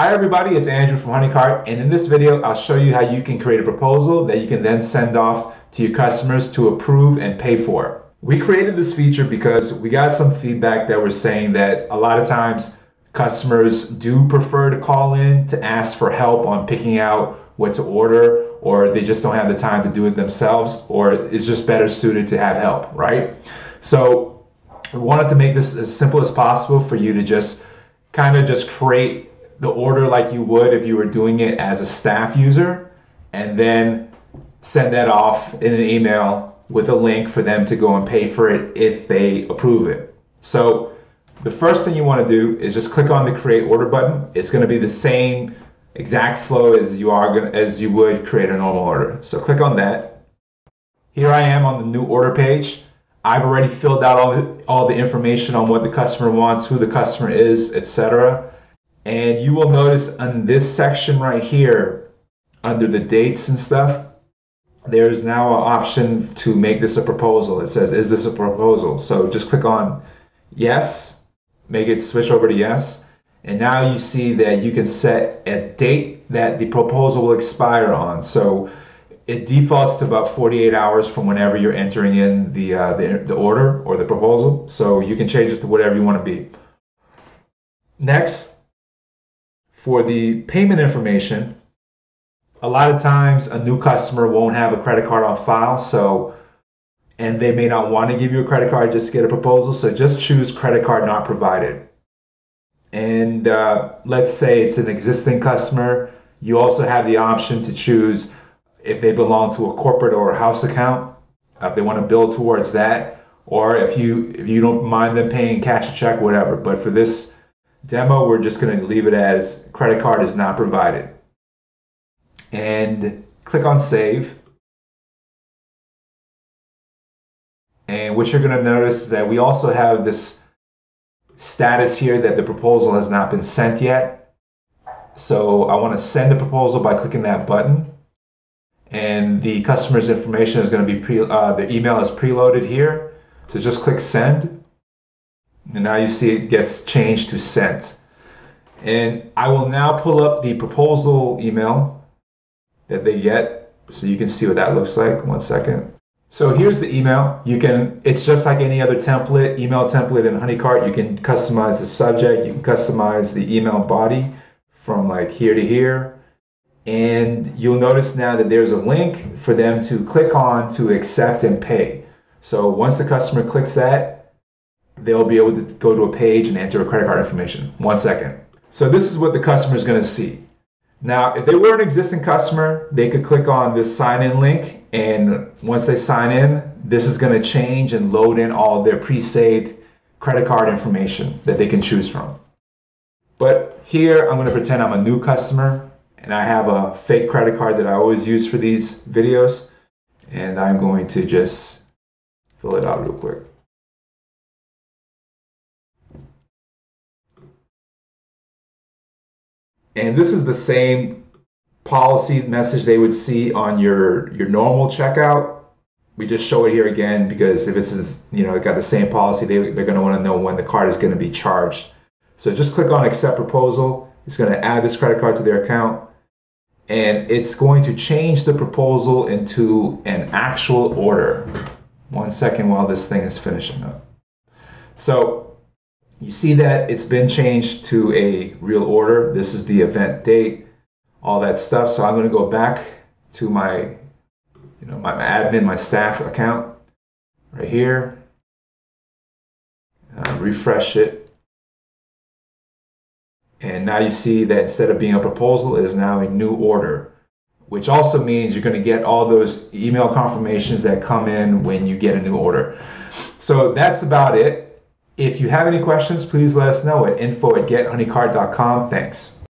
Hi everybody, it's Andrew from HoneyCart and in this video I'll show you how you can create a proposal that you can then send off to your customers to approve and pay for. We created this feature because we got some feedback that was saying that a lot of times customers do prefer to call in to ask for help on picking out what to order or they just don't have the time to do it themselves or it's just better suited to have help, right? So we wanted to make this as simple as possible for you to just kind of just create the order like you would if you were doing it as a staff user and then send that off in an email with a link for them to go and pay for it if they approve it. So the first thing you want to do is just click on the create order button. It's going to be the same exact flow as you are going as you would create a normal order. So click on that. Here I am on the new order page. I've already filled out all the, all the information on what the customer wants, who the customer is, etc. And you will notice on this section right here, under the dates and stuff, there's now an option to make this a proposal. It says, is this a proposal? So just click on yes, make it switch over to yes. And now you see that you can set a date that the proposal will expire on. So it defaults to about 48 hours from whenever you're entering in the, uh, the, the order or the proposal. So you can change it to whatever you want to be. Next, for the payment information, a lot of times a new customer won't have a credit card on file, so and they may not want to give you a credit card just to get a proposal. So just choose credit card not provided. And uh, let's say it's an existing customer, you also have the option to choose if they belong to a corporate or a house account, if they want to bill towards that, or if you if you don't mind them paying cash check, whatever. But for this demo, we're just going to leave it as credit card is not provided. And click on save. And what you're going to notice is that we also have this status here that the proposal has not been sent yet. So I want to send a proposal by clicking that button. And the customer's information is going to be pre, uh, the email is preloaded here. So just click send. And now you see it gets changed to sent. And I will now pull up the proposal email that they get so you can see what that looks like. One second. So here's the email. You can, it's just like any other template, email template in HoneyCart. You can customize the subject, you can customize the email body from like here to here. And you'll notice now that there's a link for them to click on to accept and pay. So once the customer clicks that, they'll be able to go to a page and enter a credit card information. One second. So this is what the customer is going to see. Now, if they were an existing customer, they could click on this sign in link. And once they sign in, this is going to change and load in all their pre-saved credit card information that they can choose from. But here, I'm going to pretend I'm a new customer and I have a fake credit card that I always use for these videos. And I'm going to just fill it out real quick. And this is the same policy message they would see on your, your normal checkout. We just show it here again because if it's, you know, got the same policy, they, they're going to want to know when the card is going to be charged. So just click on accept proposal. It's going to add this credit card to their account and it's going to change the proposal into an actual order. One second while this thing is finishing up. So you see that it's been changed to a real order. This is the event date, all that stuff. So I'm going to go back to my, you know, my admin, my staff account right here. Uh, refresh it. And now you see that instead of being a proposal, it is now a new order, which also means you're going to get all those email confirmations that come in when you get a new order. So that's about it. If you have any questions, please let us know at info at gethoneycart.com. Thanks.